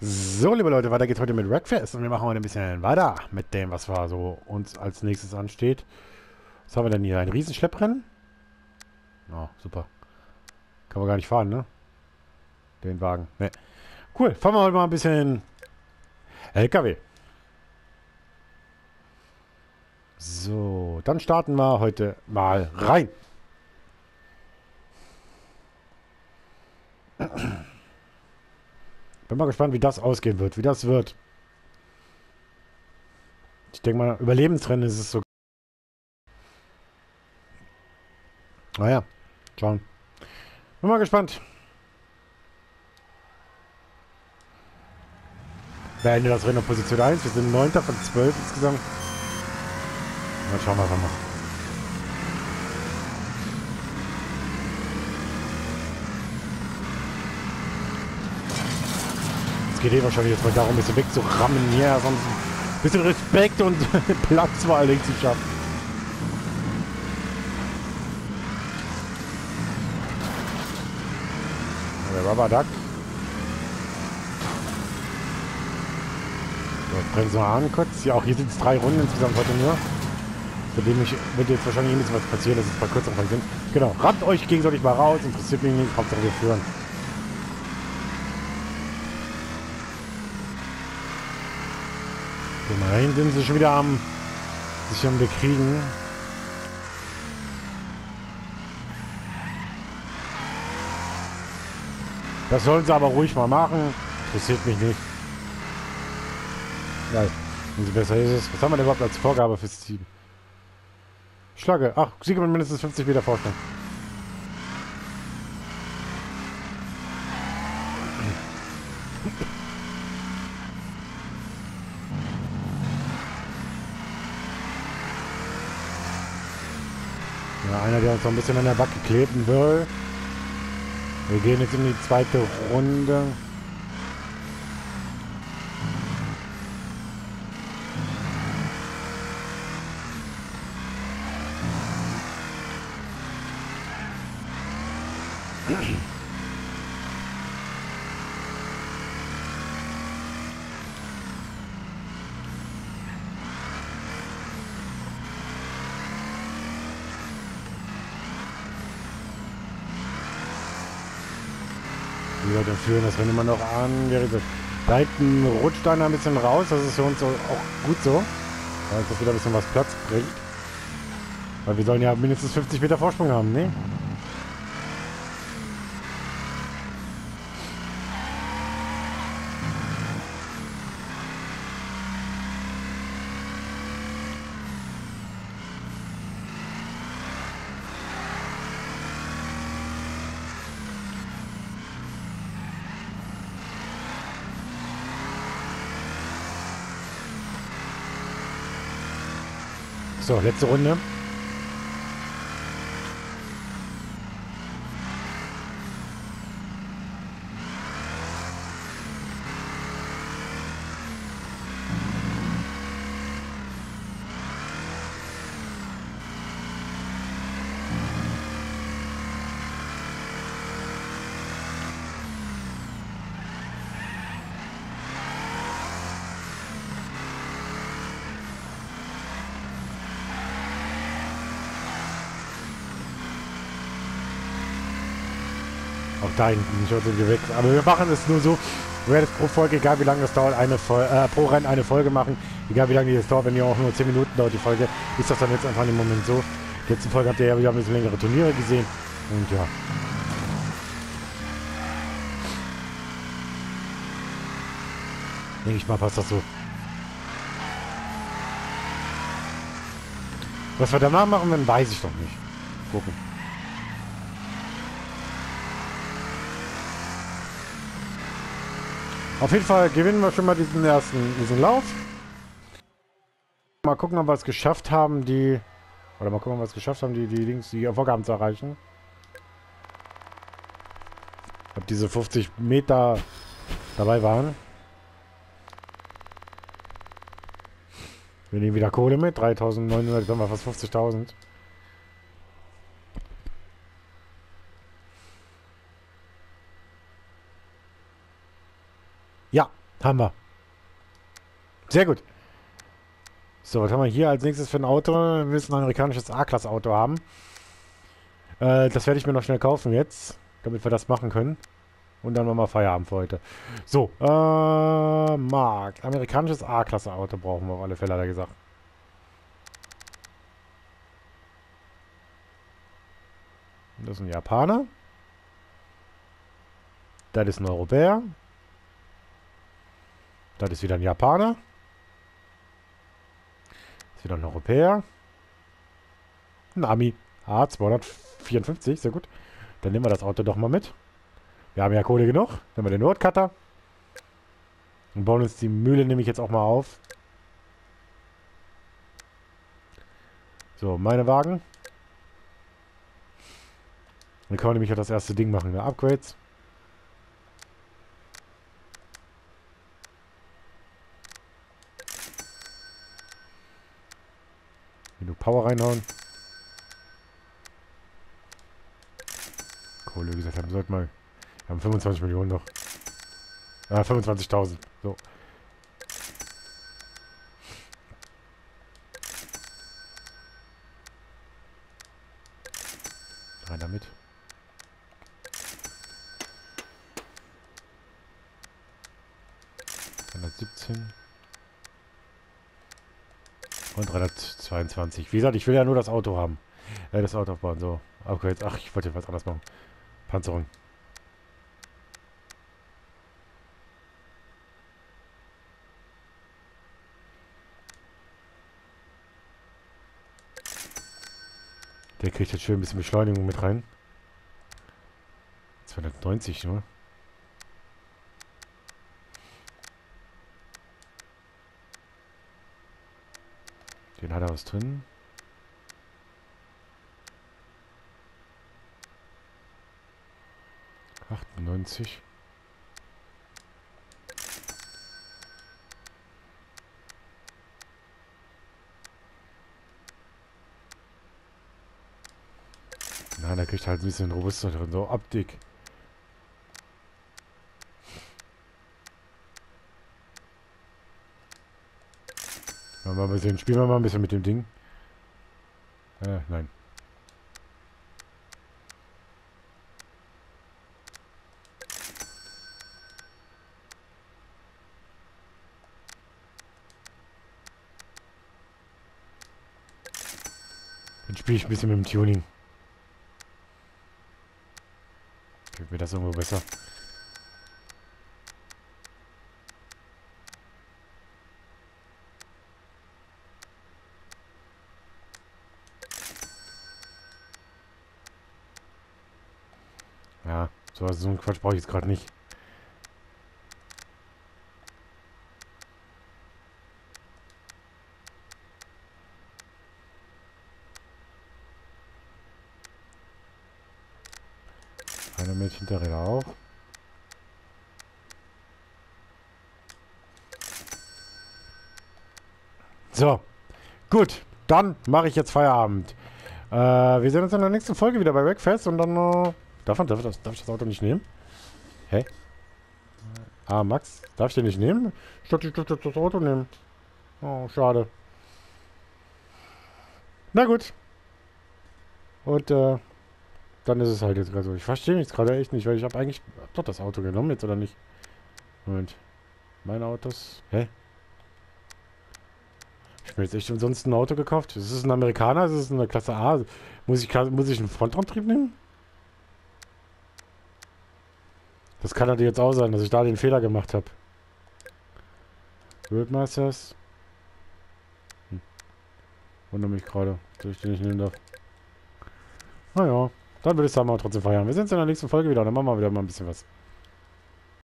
So, liebe Leute, weiter geht's heute mit Wreckfest und wir machen heute ein bisschen weiter mit dem, was wir so uns als nächstes ansteht. Was haben wir denn hier? Ein Riesenschlepprennen? Oh, super. Kann man gar nicht fahren, ne? Den Wagen. Ne. Cool, fahren wir heute mal ein bisschen LKW. So, dann starten wir heute mal rein. Bin mal gespannt, wie das ausgehen wird, wie das wird. Ich denke mal, Überlebensrennen ist es so. Naja, schauen. Bin mal gespannt. Beende das Rennen auf Position 1. Wir sind 9. von 12 insgesamt. Mal schauen, wir machen. Es geht eh wahrscheinlich jetzt mal darum, ein bisschen wegzurammen hier, sonst ein bisschen Respekt und Platz vor allen Dingen zu schaffen. Der Rubber Duck. So, bremsen wir an kurz. Ja, auch hier sind es drei Runden insgesamt heute nur. Für dem ich, wird jetzt wahrscheinlich eh nichts was passieren, dass es bei kürzeren sind. Genau, rammt euch gegenseitig mal raus, interessiert mich nicht, Hauptsache wir führen. Mal, da sind sie schon wieder am sich am bekriegen. Das sollen sie aber ruhig mal machen. Interessiert mich nicht. Geil. Umso besser ist es. Was haben wir denn überhaupt als Vorgabe fürs Team? Schlage. Ach, Siege mit mindestens 50 Meter Vorsprung. Ja, einer, der uns noch ein bisschen an der Backe kleben will. Wir gehen jetzt in die zweite Runde. Die Leute führen das Rennen immer noch an. Da hinten rutscht einer ein bisschen raus. Das ist für uns auch gut so. Weil das wieder ein bisschen was Platz bringt. Weil wir sollen ja mindestens 50 Meter Vorsprung haben, ne? So, letzte Runde. Auch da hinten, ich wir weg. Aber wir machen es nur so. Wir werden es pro Folge, egal wie lange das dauert, eine Fol äh, pro Rennen eine Folge machen. Egal wie lange die das dauert, wenn die auch nur 10 Minuten dauert, die Folge, ist das dann jetzt einfach im Moment so. Die letzte Folge habt ihr ja wieder ein bisschen längere Turniere gesehen. Und ja. Denke ich mal, passt das so. Was wir danach machen werden, weiß ich doch nicht. Gucken. Auf jeden Fall gewinnen wir schon mal diesen ersten diesen Lauf. Mal gucken, ob wir es geschafft haben, die... Oder mal gucken, ob wir es geschafft haben, die, die Links, die Vorgaben zu erreichen. Ob diese 50 Meter dabei waren. Wir nehmen wieder Kohle mit. 3.900, jetzt wir fast 50.000. Ja, Haben wir. Sehr gut. So, was haben wir hier als nächstes für ein Auto? Wir müssen ein amerikanisches A-Klasse-Auto haben. Äh, das werde ich mir noch schnell kaufen jetzt, damit wir das machen können. Und dann machen wir Feierabend für heute. So, äh, Markt. Amerikanisches A-Klasse-Auto brauchen wir auf alle Fälle, hat er gesagt. Das ist ein Japaner. Das ist ein Europäer. Das ist wieder ein Japaner. Das ist wieder ein Europäer. Ein Ami. A254, sehr gut. Dann nehmen wir das Auto doch mal mit. Wir haben ja Kohle genug. Nehmen wir den Notcutter. Und bauen uns die Mühle nämlich jetzt auch mal auf. So, meine Wagen. Dann können wir nämlich auch das erste Ding machen. Ne? Upgrades. Power reinhauen. Kohle, wie gesagt, haben sollten mal. Wir haben 25 Millionen noch. Ah, 25.000. So. Rein damit. Dreihundertsiebzehn. Und 322. Wie gesagt, ich will ja nur das Auto haben. Äh, das Auto aufbauen. So. Jetzt. Ach, ich wollte was anderes machen. Panzerung. Der kriegt jetzt schön ein bisschen Beschleunigung mit rein. 290 nur. Den hat was drin. 98. Nein, da kriegt halt ein bisschen robuster drin, so Optik. Mal ein bisschen, spielen wir mal ein bisschen mit dem Ding. Äh, nein. spiele ich ein bisschen mit dem Tuning. Geht mir das irgendwo besser. Ja, so, also so einen Quatsch brauche ich jetzt gerade nicht. Eine mit Hinterräder auch. So, gut. Dann mache ich jetzt Feierabend. Äh, wir sehen uns in der nächsten Folge wieder bei Wreckfest und dann... Äh, darf, darf, das, darf ich das Auto nicht nehmen? Hä? Ah, Max, darf ich den nicht nehmen? Ich dachte, ich dürfte das Auto nehmen. Oh, schade. Na gut. Und, äh dann ist es halt jetzt gerade so. Ich verstehe mich gerade echt nicht, weil ich habe eigentlich hab doch das Auto genommen jetzt, oder nicht? Moment. Meine Autos? Hä? Ich mir jetzt echt umsonst ein Auto gekauft. Ist es ein Amerikaner? Ist es eine Klasse A? Muss ich, muss ich einen Frontantrieb nehmen? Das kann halt jetzt auch sein, dass ich da den Fehler gemacht habe. Worldmasters. Hm. Wundere mich gerade, dass ich den nicht nehmen darf. Naja. Dann würde ich sagen, mal trotzdem feiern. Wir sehen uns in der nächsten Folge wieder. Dann machen wir wieder mal ein bisschen was.